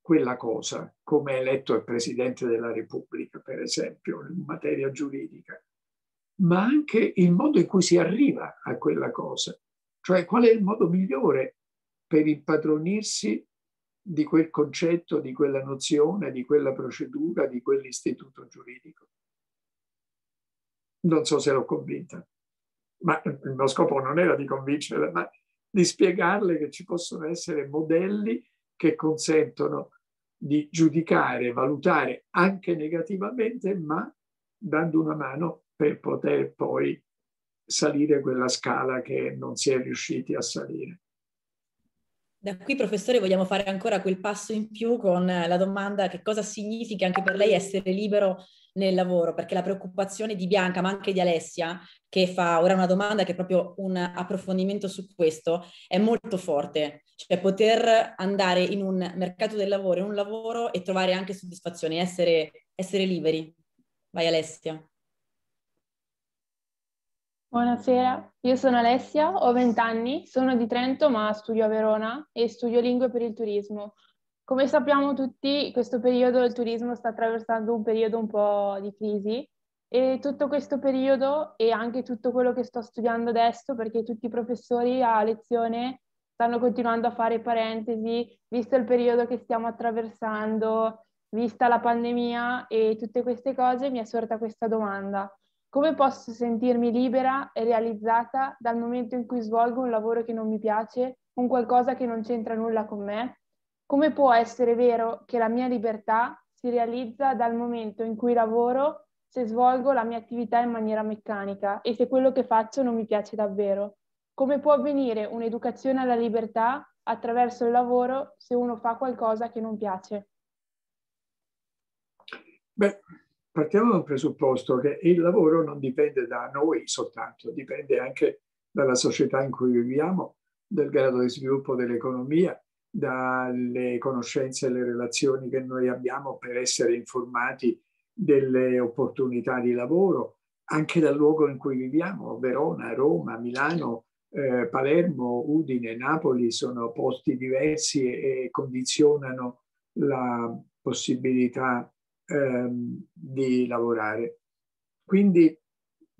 quella cosa, come è eletto il Presidente della Repubblica, per esempio, in materia giuridica, ma anche il modo in cui si arriva a quella cosa, cioè qual è il modo migliore per impadronirsi di quel concetto, di quella nozione, di quella procedura, di quell'istituto giuridico. Non so se l'ho convinta, ma il mio scopo non era di convincerla, ma di spiegarle che ci possono essere modelli che consentono di giudicare, valutare anche negativamente, ma dando una mano per poter poi salire quella scala che non si è riusciti a salire. Da qui, professore, vogliamo fare ancora quel passo in più con la domanda che cosa significa anche per lei essere libero nel lavoro, perché la preoccupazione di Bianca, ma anche di Alessia, che fa ora una domanda che è proprio un approfondimento su questo, è molto forte. Cioè poter andare in un mercato del lavoro, in un lavoro e trovare anche soddisfazione, essere, essere liberi. Vai Alessia. Buonasera, io sono Alessia, ho 20 anni, sono di Trento ma studio a Verona e studio lingue per il turismo. Come sappiamo tutti, in questo periodo il turismo sta attraversando un periodo un po' di crisi e tutto questo periodo e anche tutto quello che sto studiando adesso, perché tutti i professori a lezione stanno continuando a fare parentesi, visto il periodo che stiamo attraversando, vista la pandemia e tutte queste cose, mi è sorta questa domanda come posso sentirmi libera e realizzata dal momento in cui svolgo un lavoro che non mi piace, un qualcosa che non c'entra nulla con me? Come può essere vero che la mia libertà si realizza dal momento in cui lavoro se svolgo la mia attività in maniera meccanica e se quello che faccio non mi piace davvero? Come può avvenire un'educazione alla libertà attraverso il lavoro se uno fa qualcosa che non piace? Beh, partiamo dal presupposto che il lavoro non dipende da noi soltanto, dipende anche dalla società in cui viviamo, dal grado di sviluppo dell'economia, dalle conoscenze e le relazioni che noi abbiamo per essere informati delle opportunità di lavoro, anche dal luogo in cui viviamo, Verona, Roma, Milano, eh, Palermo, Udine, Napoli sono posti diversi e condizionano la possibilità ehm, di lavorare. Quindi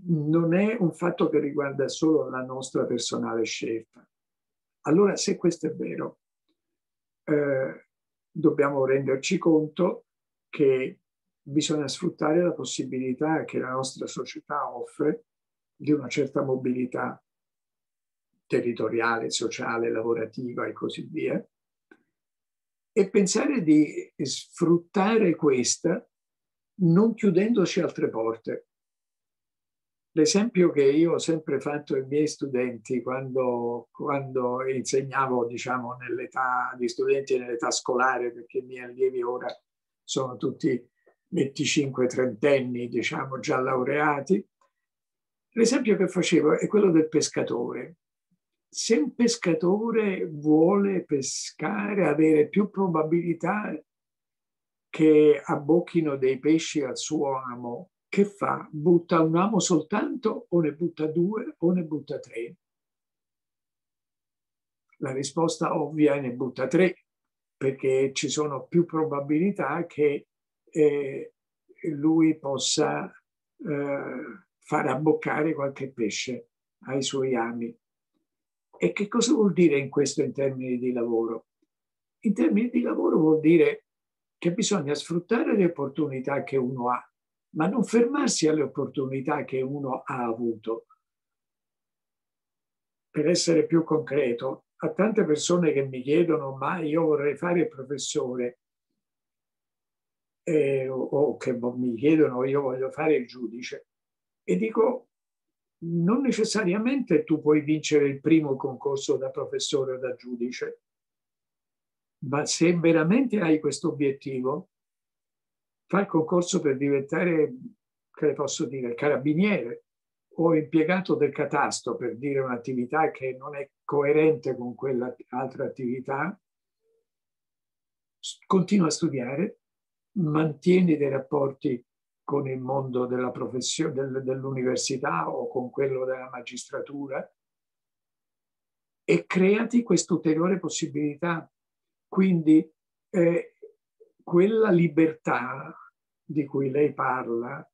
non è un fatto che riguarda solo la nostra personale scelta. Allora, se questo è vero, eh, dobbiamo renderci conto che bisogna sfruttare la possibilità che la nostra società offre di una certa mobilità territoriale, sociale, lavorativa e così via, e pensare di sfruttare questa non chiudendoci altre porte. L'esempio che io ho sempre fatto ai miei studenti quando, quando insegnavo, diciamo, nell'età di studenti nell'età scolare, perché i miei allievi ora sono tutti 25-30 anni, diciamo, già laureati, l'esempio che facevo è quello del pescatore se un pescatore vuole pescare, avere più probabilità che abbocchino dei pesci al suo amo, che fa? Butta un amo soltanto o ne butta due o ne butta tre? La risposta ovvia è ne butta tre, perché ci sono più probabilità che eh, lui possa eh, far abboccare qualche pesce ai suoi ami. E che cosa vuol dire in questo in termini di lavoro? In termini di lavoro vuol dire che bisogna sfruttare le opportunità che uno ha, ma non fermarsi alle opportunità che uno ha avuto. Per essere più concreto, a tante persone che mi chiedono ma io vorrei fare il professore eh, o che mi chiedono io voglio fare il giudice e dico non necessariamente tu puoi vincere il primo concorso da professore o da giudice, ma se veramente hai questo obiettivo, fai il concorso per diventare, che posso dire, carabiniere o impiegato del catasto per dire un'attività che non è coerente con quell'altra attività, continua a studiare, mantieni dei rapporti con il mondo della professione, del, dell'università o con quello della magistratura e creati questa ulteriore possibilità. Quindi eh, quella libertà di cui lei parla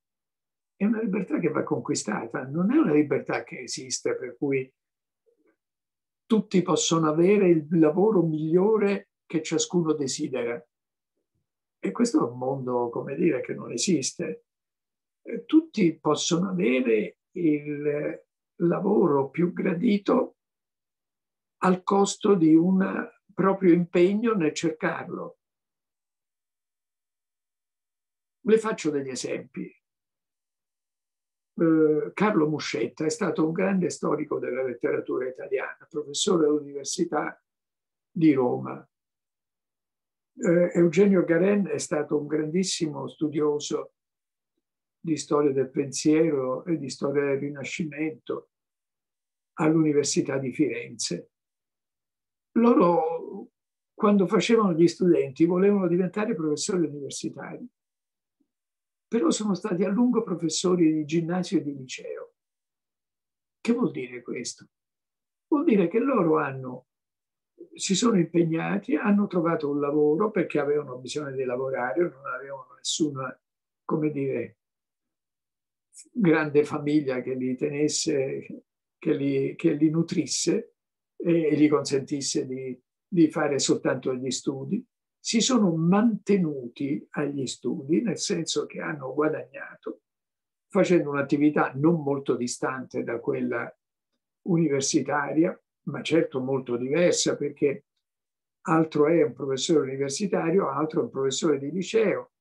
è una libertà che va conquistata, non è una libertà che esiste per cui tutti possono avere il lavoro migliore che ciascuno desidera. E questo è un mondo, come dire, che non esiste. Eh, tutti possono avere il lavoro più gradito al costo di un proprio impegno nel cercarlo. Le faccio degli esempi. Eh, Carlo Muscetta è stato un grande storico della letteratura italiana, professore all'Università di Roma. Eh, Eugenio Garen è stato un grandissimo studioso di storia del pensiero e di storia del Rinascimento all'Università di Firenze. Loro, quando facevano gli studenti, volevano diventare professori universitari però sono stati a lungo professori di ginnasio e di liceo. Che vuol dire questo? Vuol dire che loro hanno, si sono impegnati, hanno trovato un lavoro perché avevano bisogno di lavorare, non avevano nessuna, come dire, grande famiglia che li tenesse, che li, che li nutrisse e gli consentisse di, di fare soltanto gli studi. Si sono mantenuti agli studi, nel senso che hanno guadagnato, facendo un'attività non molto distante da quella universitaria, ma certo molto diversa perché altro è un professore universitario, altro è un professore di liceo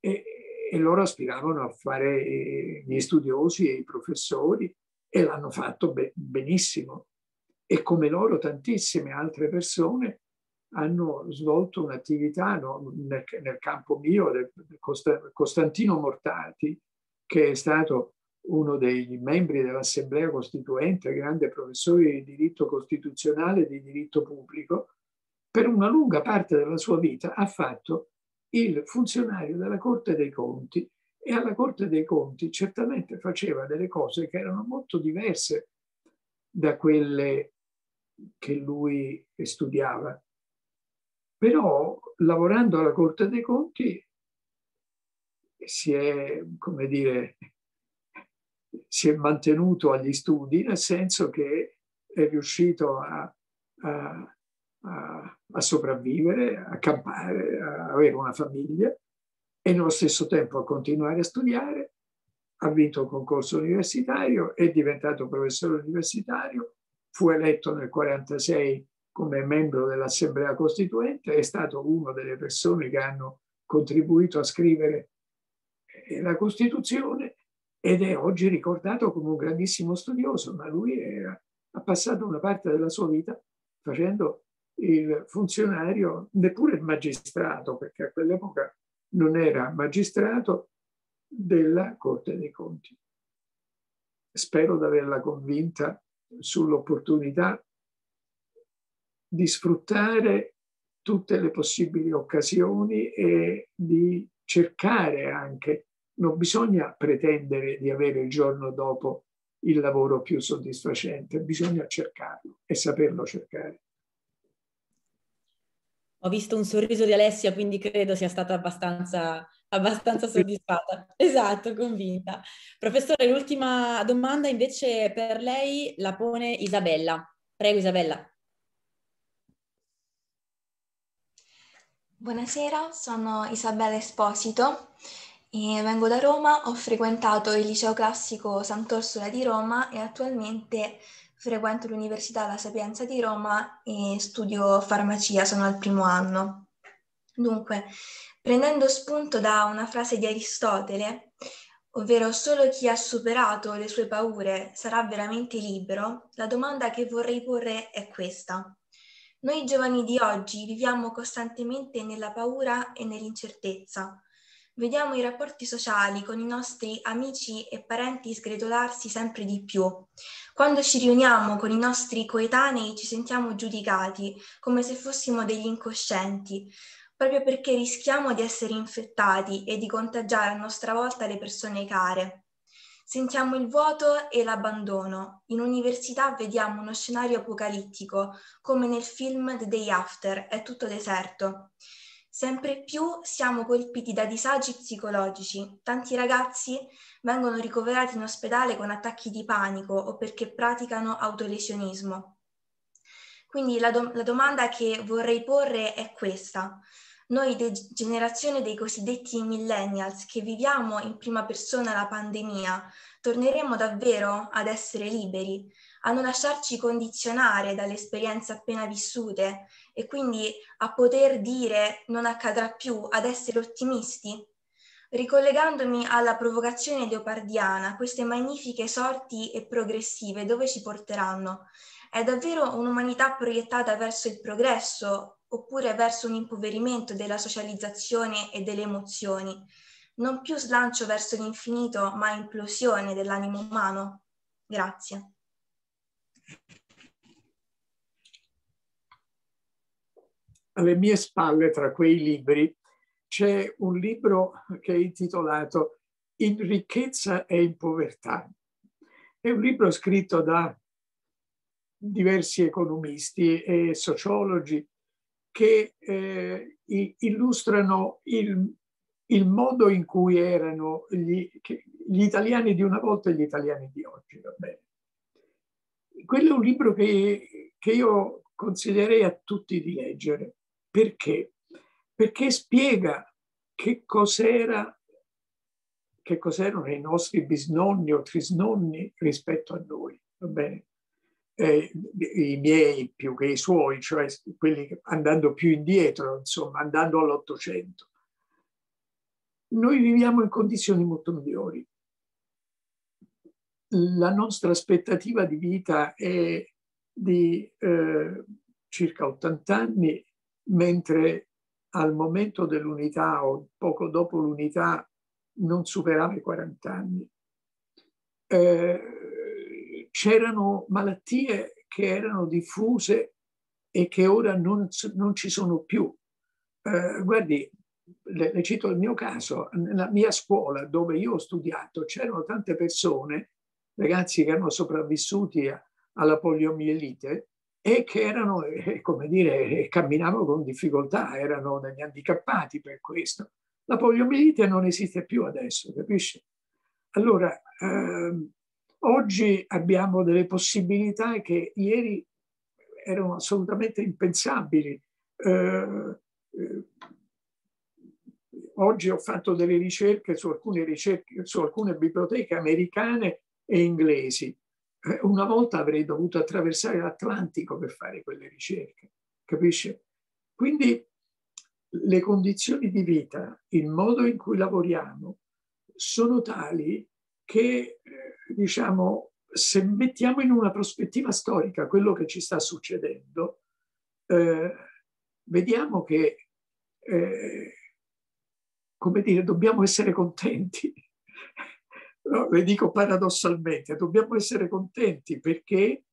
e, e loro aspiravano a fare gli studiosi e i professori e l'hanno fatto be- benissimo. E come loro tantissime altre persone hanno svolto un'attività no, nel, nel, campo mio, del, Costantino Mortati, che è stato uno dei membri dell'Assemblea Costituente, grande professore di diritto costituzionale e di diritto pubblico, per una lunga parte della sua vita ha fatto il funzionario della Corte dei Conti e alla Corte dei Conti certamente faceva delle cose che erano molto diverse da quelle che lui studiava. Però lavorando alla Corte dei Conti si è, come dire, si è mantenuto agli studi, nel senso che è riuscito a, a, a, a sopravvivere, a campare, a avere una famiglia e nello stesso tempo a continuare a studiare. Ha vinto un concorso universitario, è diventato professore universitario, fu eletto nel 1946 come membro dell'Assemblea Costituente, è stato una delle persone che hanno contribuito a scrivere la Costituzione ed è oggi ricordato come un grandissimo studioso, ma lui era, ha passato una parte della sua vita facendo il funzionario, neppure il magistrato, perché a quell'epoca non era magistrato della Corte dei Conti. Spero di averla convinta sull'opportunità di sfruttare tutte le possibili occasioni e di cercare anche, non bisogna pretendere di avere il giorno dopo il lavoro più soddisfacente, bisogna cercarlo e saperlo cercare. Ho visto un sorriso di Alessia, quindi credo sia stata abbastanza, abbastanza soddisfatta. Esatto, convinta. Professore, l'ultima domanda invece per lei la pone Isabella. Prego Isabella. Buonasera, sono Isabella Esposito e vengo da Roma, ho frequentato il liceo classico Sant'Orsola di Roma e attualmente frequento l'Università La Sapienza di Roma e studio farmacia, sono al primo anno. Dunque, prendendo spunto da una frase di Aristotele, ovvero solo chi ha superato le sue paure sarà veramente libero, la domanda che vorrei porre è questa. Noi giovani di oggi viviamo costantemente nella paura e nell'incertezza. Vediamo i rapporti sociali con i nostri amici e parenti sgretolarsi sempre di più. Quando ci riuniamo con i nostri coetanei ci sentiamo giudicati come se fossimo degli incoscienti, proprio perché rischiamo di essere infettati e di contagiare a nostra volta le persone care. Sentiamo il vuoto e l'abbandono. In università vediamo uno scenario apocalittico, come nel film The Day After, è tutto deserto. Sempre più siamo colpiti da disagi psicologici. Tanti ragazzi vengono ricoverati in ospedale con attacchi di panico o perché praticano autolesionismo. Quindi la, do- la domanda che vorrei porre è questa. Noi, de- generazione dei cosiddetti millennials, che viviamo in prima persona la pandemia, torneremo davvero ad essere liberi, a non lasciarci condizionare dalle esperienze appena vissute e quindi a poter dire non accadrà più, ad essere ottimisti? Ricollegandomi alla provocazione leopardiana, queste magnifiche sorti e progressive dove ci porteranno? È davvero un'umanità proiettata verso il progresso oppure verso un impoverimento della socializzazione e delle emozioni? Non più slancio verso l'infinito, ma implosione dell'animo umano? Grazie. Alle mie spalle, tra quei libri, c'è un libro che è intitolato In ricchezza e in povertà. È un libro scritto da diversi economisti e sociologi che eh, illustrano il, il, modo in cui erano gli, gli, italiani di una volta e gli italiani di oggi. Quello è un libro che, che io consiglierei a tutti di leggere. Perché? Perché spiega che cos'era che cos'erano i nostri bisnonni o trisnonni rispetto a noi, va bene? eh, i miei più che i suoi, cioè quelli che, andando più indietro, insomma, andando all'Ottocento. Noi viviamo in condizioni molto migliori. La nostra aspettativa di vita è di eh, circa 80 anni, mentre al momento dell'unità o poco dopo l'unità non superava i 40 anni. Eh, c'erano malattie che erano diffuse e che ora non, non ci sono più. Eh, guardi, le, le, cito il mio caso, nella mia scuola dove io ho studiato c'erano tante persone, ragazzi che erano sopravvissuti alla poliomielite e che erano, eh, come dire, camminavano con difficoltà, erano degli handicappati per questo. La poliomielite non esiste più adesso, capisci? Allora, ehm, Oggi abbiamo delle possibilità che ieri erano assolutamente impensabili. Eh, eh, oggi ho fatto delle ricerche su alcune, ricerche, su alcune biblioteche americane e inglesi. Eh, una volta avrei dovuto attraversare l'Atlantico per fare quelle ricerche, capisce? Quindi le condizioni di vita, il modo in cui lavoriamo sono tali che diciamo, se mettiamo in una prospettiva storica quello che ci sta succedendo, eh, vediamo che, eh, come dire, dobbiamo essere contenti. No, le dico paradossalmente, dobbiamo essere contenti perché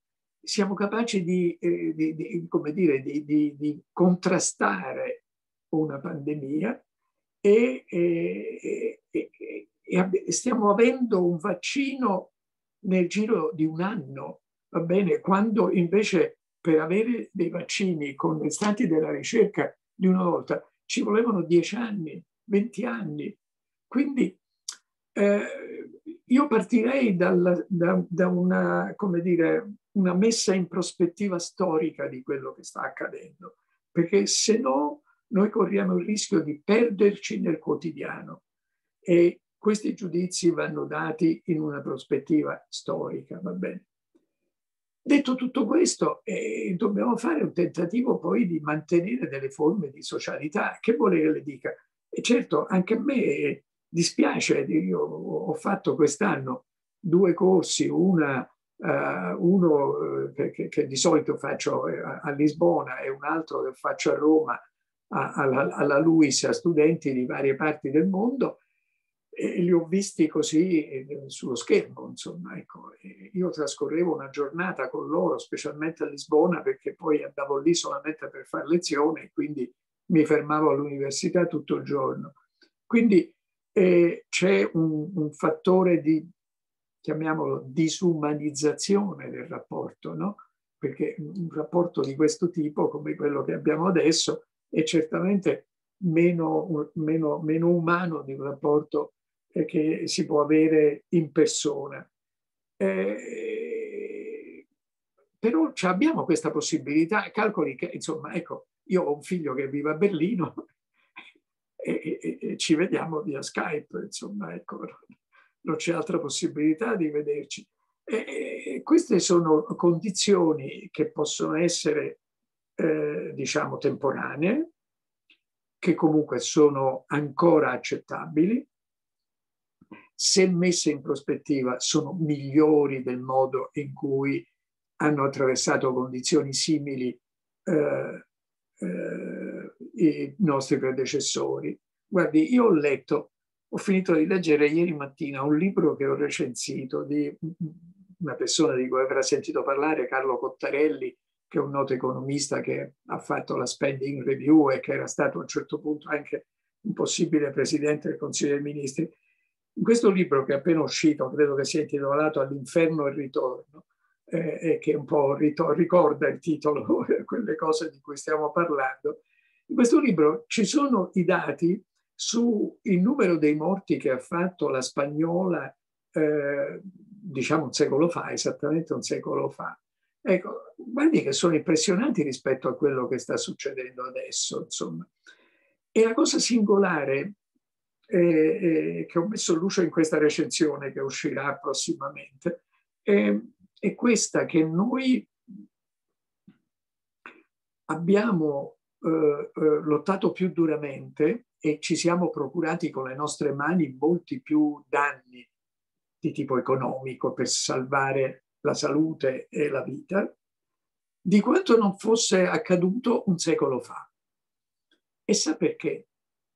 siamo capaci di, eh, di, di come dire, di, di, contrastare una pandemia e, e, e, e stiamo avendo un vaccino nel giro di un anno, va bene? Quando invece per avere dei vaccini con gli stati della ricerca di una volta ci volevano 10 anni, 20 anni. Quindi eh, io partirei dal, da, da, una, dire, una messa in prospettiva storica di quello che sta accadendo, perché se no noi corriamo il rischio di perderci nel quotidiano e questi giudizi vanno dati in una prospettiva storica, va bene. Detto tutto questo, eh, dobbiamo fare un tentativo poi di mantenere delle forme di socialità. Che vuole che le dica? E certo, anche a me dispiace, io ho fatto quest'anno due corsi, una, uh, uno eh, che, che, di solito faccio eh, a Lisbona e un altro che faccio a Roma, a, alla, alla LUIS, a studenti di varie parti del mondo, e li ho visti così sullo schermo, insomma, ecco. Io trascorrevo una giornata con loro, specialmente a Lisbona, perché poi andavo lì solamente per fare lezione quindi mi fermavo all'università tutto il giorno. Quindi eh, c'è un, un, fattore di, chiamiamolo, disumanizzazione del rapporto, no? Perché un rapporto di questo tipo, come quello che abbiamo adesso, è certamente meno, meno, meno umano di un rapporto eh, che si può avere in persona. Eh, però abbiamo questa possibilità, calcoli che, insomma, ecco, io ho un figlio che vive a Berlino e, e, e ci vediamo via Skype, insomma, ecco, non c'è altra possibilità di vederci. E queste sono condizioni che possono essere, eh, diciamo, temporanee, che comunque sono ancora accettabili, se messe in prospettiva sono migliori del modo in cui hanno attraversato condizioni simili eh, eh, i nostri predecessori. Guardi, io ho letto, ho finito di leggere ieri mattina un libro che ho recensito di una persona di cui avrà sentito parlare, Carlo Cottarelli, che è un noto economista che ha fatto la spending review e che era stato a un certo punto anche un possibile presidente del Consiglio dei Ministri. In questo libro che è appena uscito, credo che sia intitolato All'inferno e il ritorno, eh, e che un po' ricorda il titolo, quelle cose di cui stiamo parlando, in questo libro ci sono i dati sul numero dei morti che ha fatto la spagnola, eh, diciamo un secolo fa, esattamente un secolo fa. Ecco, guardi che sono impressionanti rispetto a quello che sta succedendo adesso, insomma. E la cosa singolare eh, che ho messo luce in questa recensione che uscirà prossimamente eh, è questa che noi abbiamo eh, eh, lottato più duramente e ci siamo procurati con le nostre mani molti più danni di tipo economico per salvare la salute e la vita, di quanto non fosse accaduto un secolo fa. E sa perché?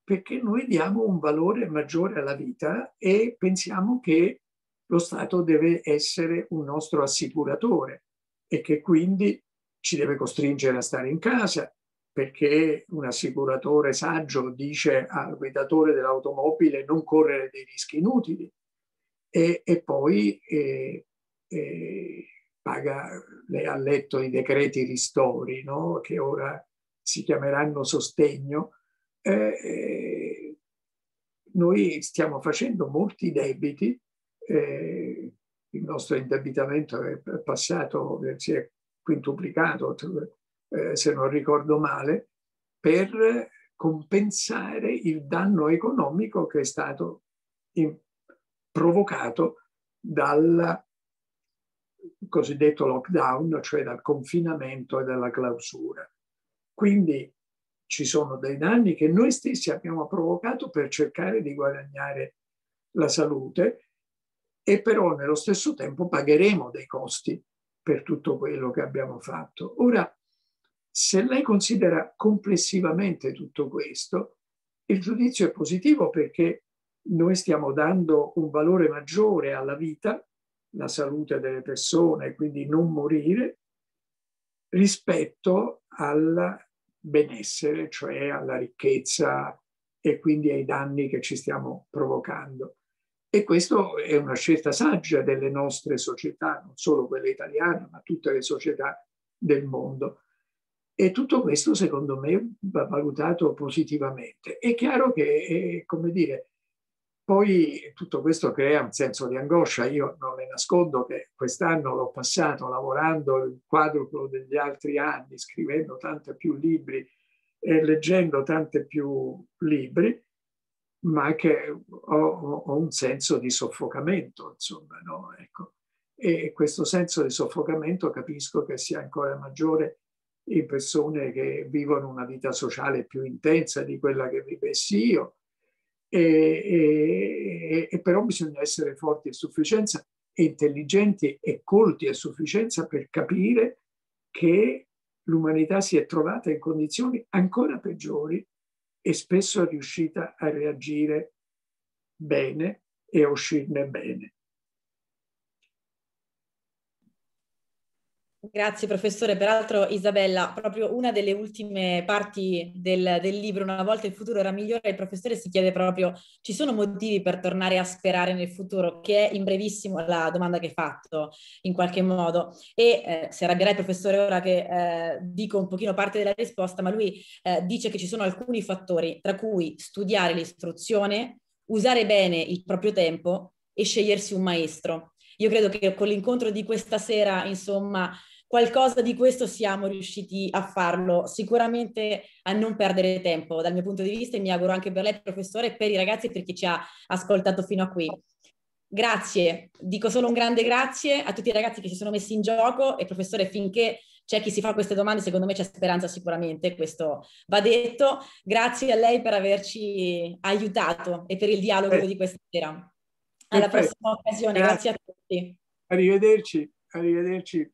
perché noi diamo un valore maggiore alla vita e pensiamo che lo Stato deve essere un nostro assicuratore e che quindi ci deve costringere a stare in casa perché un assicuratore saggio dice al guidatore dell'automobile non correre dei rischi inutili e, e poi eh, eh, paga, lei ha letto i decreti ristori no? che ora si chiameranno sostegno eh, noi stiamo facendo molti debiti, eh, il nostro indebitamento è passato, si è quintuplicato, eh, se non ricordo male, per compensare il danno economico che è stato in, provocato dal cosiddetto lockdown, cioè dal confinamento e dalla clausura. Quindi ci sono dei danni che noi stessi abbiamo provocato per cercare di guadagnare la salute e però nello stesso tempo pagheremo dei costi per tutto quello che abbiamo fatto. Ora, se lei considera complessivamente tutto questo, il giudizio è positivo perché noi stiamo dando un valore maggiore alla vita, la salute delle persone, quindi non morire, rispetto alla benessere, cioè alla ricchezza e quindi ai danni che ci stiamo provocando. E questa è una scelta saggia delle nostre società, non solo quelle italiane, ma tutte le società del mondo. E tutto questo, secondo me, va valutato positivamente. È chiaro che, eh, come dire, poi tutto questo crea un senso di angoscia. Io non le nascondo che quest'anno l'ho passato lavorando il quadruplo degli altri anni, scrivendo tanti più libri e leggendo tanti più libri, ma che ho, ho un senso di soffocamento, insomma, no? ecco. E questo senso di soffocamento capisco che sia ancora maggiore in persone che vivono una vita sociale più intensa di quella che vivessi io, e, e, e però bisogna essere forti a sufficienza e intelligenti e colti a sufficienza per capire che l'umanità si è trovata in condizioni ancora peggiori e spesso è riuscita a reagire bene e a uscirne bene. Grazie professore, peraltro Isabella, proprio una delle ultime parti del, del, libro, una volta il futuro era migliore, il professore si chiede proprio, ci sono motivi per tornare a sperare nel futuro, che è in brevissimo la domanda che hai fatto in qualche modo. E eh, si il professore ora che eh, dico un pochino parte della risposta, ma lui eh, dice che ci sono alcuni fattori, tra cui studiare l'istruzione, usare bene il proprio tempo e scegliersi un maestro. Io credo che con l'incontro di questa sera, insomma, qualcosa di questo siamo riusciti a farlo, sicuramente a non perdere tempo dal mio punto di vista e mi auguro anche per lei professore, per i ragazzi e per chi ci ha ascoltato fino a qui. Grazie, dico solo un grande grazie a tutti i ragazzi che si sono messi in gioco e professore finché c'è chi si fa queste domande, secondo me c'è speranza sicuramente, questo va detto. Grazie a lei per averci aiutato e per il dialogo eh. di questa sera. Alla Perfetto. prossima occasione, grazie. grazie a tutti. Arrivederci, arrivederci.